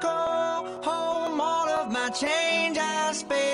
go home. All of my change I spent